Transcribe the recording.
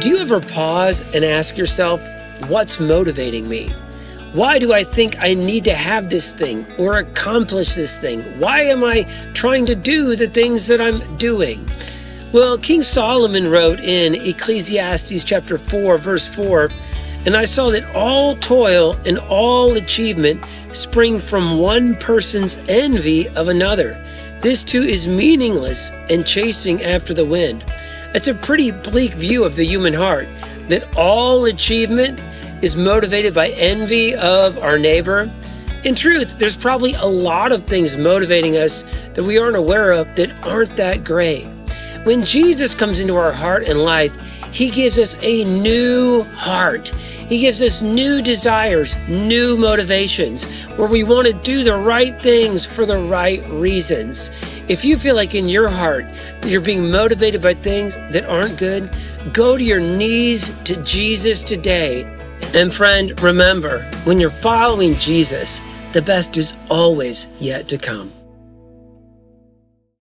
Do you ever pause and ask yourself, what's motivating me? Why do I think I need to have this thing or accomplish this thing? Why am I trying to do the things that I'm doing? Well, King Solomon wrote in Ecclesiastes chapter 4, verse 4, and I saw that all toil and all achievement spring from one person's envy of another. This too is meaningless and chasing after the wind. It's a pretty bleak view of the human heart that all achievement is motivated by envy of our neighbor. In truth, there's probably a lot of things motivating us that we aren't aware of that aren't that great. When Jesus comes into our heart and life, he gives us a new heart. He gives us new desires, new motivations, where we want to do the right things for the right reasons. If you feel like in your heart you're being motivated by things that aren't good, go to your knees to Jesus today. And friend, remember, when you're following Jesus, the best is always yet to come.